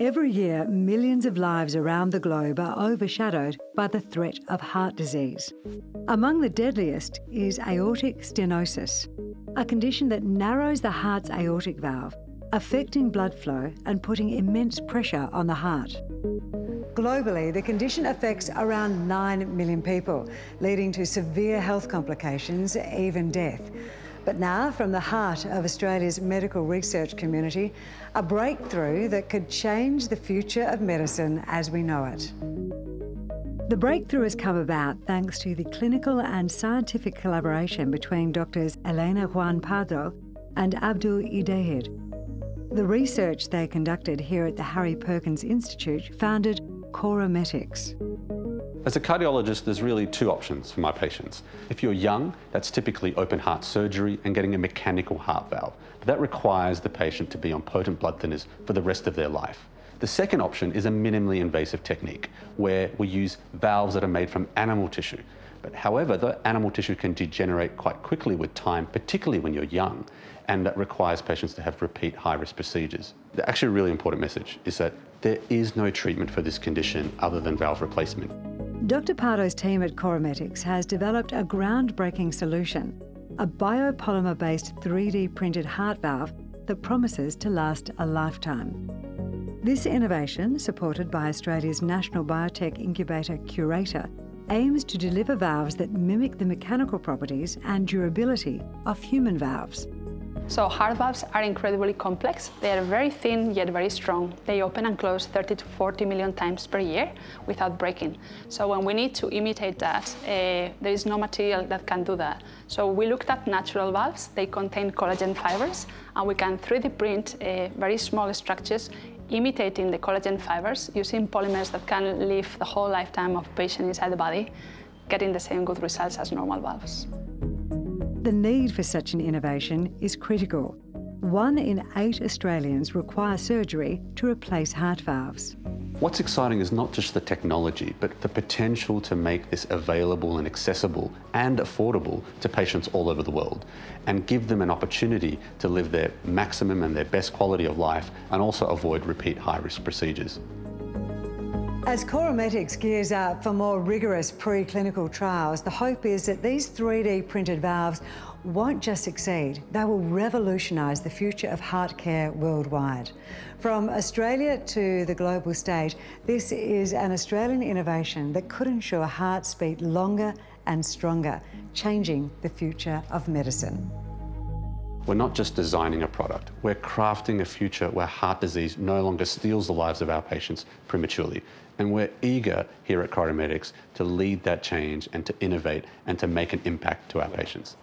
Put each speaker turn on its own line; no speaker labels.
Every year, millions of lives around the globe are overshadowed by the threat of heart disease. Among the deadliest is aortic stenosis, a condition that narrows the heart's aortic valve, affecting blood flow and putting immense pressure on the heart. Globally, the condition affects around 9 million people, leading to severe health complications, even death. But now, from the heart of Australia's medical research community, a breakthrough that could change the future of medicine as we know it. The breakthrough has come about thanks to the clinical and scientific collaboration between doctors Elena Juan Pardo and Abdul Ihdayhid. The research they conducted here at the Harry Perkins Institute founded CoraMetix.
As a cardiologist, there's really two options for my patients. If you're young, that's typically open heart surgery and getting a mechanical heart valve. But that requires the patient to be on potent blood thinners for the rest of their life. The second option is a minimally invasive technique where we use valves that are made from animal tissue. But however, the animal tissue can degenerate quite quickly with time, particularly when you're young, and that requires patients to have repeat high-risk procedures. The actually really important message is that there is no treatment for this condition other than valve replacement.
Dr. Pardo's team at CoraMetix has developed a groundbreaking solution, a biopolymer-based 3D printed heart valve that promises to last a lifetime. This innovation, supported by Australia's National Biotech Incubator CUREator, aims to deliver valves that mimic the mechanical properties and durability of human valves.
So heart valves are incredibly complex. They are very thin yet very strong. They open and close 30 to 40 million times per year without breaking. So when we need to imitate that, uh, there is no material that can do that. So we looked at natural valves. They contain collagen fibers, and we can 3D print uh, very small structures imitating the collagen fibers using polymers that can live the whole lifetime of a patient inside the body, getting the same good results as normal valves.
The need for such an innovation is critical. One in eight Australians require surgery to replace heart valves.
What's exciting is not just the technology, but the potential to make this available and accessible and affordable to patients all over the world and give them an opportunity to live their maximum and their best quality of life and also avoid repeat high-risk procedures.
As CoraMetix gears up for more rigorous preclinical trials, the hope is that these 3D printed valves won't just succeed, they will revolutionise the future of heart care worldwide. From Australia to the global stage, this is an Australian innovation that could ensure hearts beat longer and stronger, changing the future of medicine.
We're not just designing a product, we're crafting a future where heart disease no longer steals the lives of our patients prematurely. And we're eager here at CoraMetix to lead that change and to innovate and to make an impact to our patients.